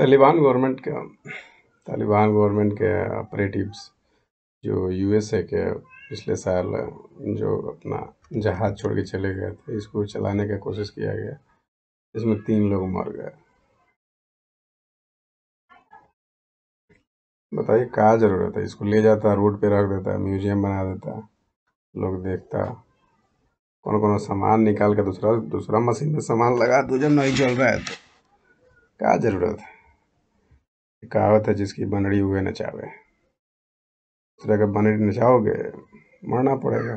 Taliban government का, Taliban government के operatives जो यूएसए के पिछले साल जो अपना जहाज़ छोड़ के चले गए थे, इसको चलाने का कोशिश किया गया इसमें तीन लोग मर गए। बताइए क्या ज़रूरत है? इसको ले जाता, रोड पे रख देता, म्यूज़ियम बना देता, लोग देखता। कौन कौन सामान निकाल के दूसरा दूसरा मशीन में सामान लगा दो, जब नहीं चल रहा है तो। क्या ज़रूरत है? कहावत है जिसकी बनड़ी हुए नचावे तरह का बनड़ी नचाओगे मरना पड़ेगा।